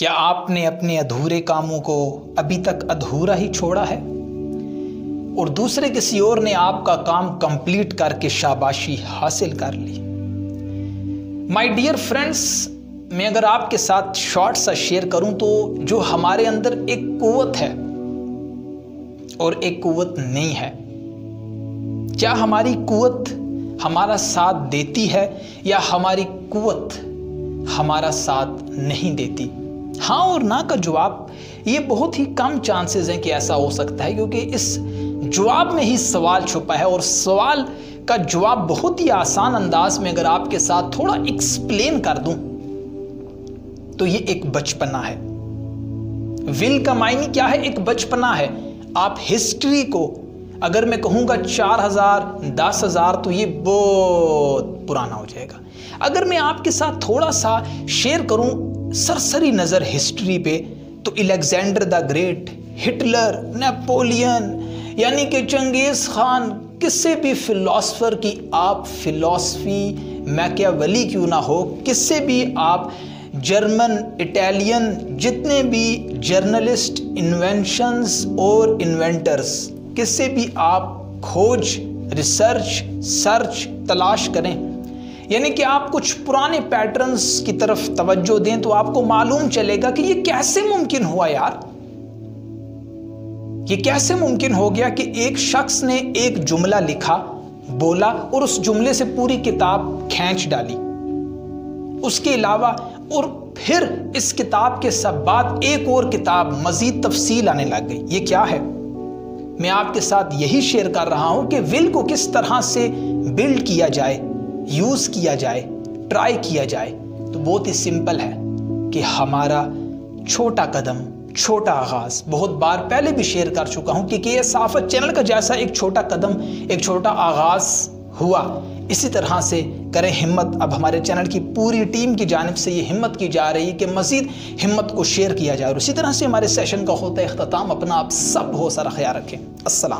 क्या आपने अपने अधूरे कामों को अभी तक अधूरा ही छोड़ा है? और दूसरे किसी और ने आपका काम कंप्लीट करके शाबाशी हासिल कर ली। माय डियर फ्रेंड्स मैं अगर आपके साथ शॉर्ट सा शेयर करूँ तो जो हमारे अंदर एक कुवत है और एक कुवत नहीं है। क्या हमारी कुवत हमारा साथ देती है या हमारी कुवत हमारा साथ नहीं देती? हाँ और ना का जवाब, ये बहुत ही कम चांसेस हैं कि ऐसा हो सकता है, क्योंकि इस जवाब में ही सवाल छुपा है और सवाल का जवाब बहुत ही आसान अंदाज में अगर आपके साथ थोड़ा एक्सप्लेन कर दूँ तो ये एक बचपना है। विल का मायने क्या है? एक बचपना है। आप हिस्ट्री को, अगर मैं कहूँगा चार हज़ार, दस हज़ार तो ये बहुत पुराना हो जाएगा। अगर मैं आपके साथ थोड़ा सा शेयर करूँ सरसरी नज़र हिस्ट्री पे तो Alexander the great, Hitler, Napoleon, यानी कि चंगेज़ खान, किसी भी फिलोसफर की आप फिलॉसफी मैकियावली क्यों ना हो किससे भी आप जर्मन, इटालियन, जितने भी जर्नलिस्ट इन्वेंशंस और इन्वेंटर्स किससे भी आप खोज रिसर्च सर्च तलाश करें। यानी कि आप कुछ पुराने पैटर्न्स की तरफ़ तवज्जो दें तो आपको मालूम चलेगा कि ये कैसे मुमकिन हुआ यार। ये कैसे मुमकिन हो गया कि एक शख्स ने एक जुमला लिखा, बोला और उस जुमले से पूरी किताब खींच डाली। उसके अलावा और फिर इस किताब के सब बाद एक और किताब मजीद तफसील आने लग गई। ये क्या है? मैं आपके साथ यही शेयर कर रहा हूँ कि विल को किस तरह से बिल्ड किया जाए। यूज़ किया जाए ट्राई किया जाए तो बहुत ही सिंपल है कि हमारा छोटा कदम छोटा आगाज़। बहुत बार पहले भी शेयर कर चुका हूँ कि, कि ये साफत चैनल का जैसा एक छोटा कदम एक छोटा आगाज़ हुआ। इसी तरह से करें हिम्मत। अब हमारे चैनल की पूरी टीम की जानब से ये हिम्मत की जा रही है कि मज़ीद हिम्मत को शेयर किया जाए। और इसी तरह से हमारे सेशन का होता है अख्ताम अपना आप सब बहुत सारा ख्याल रखें। असल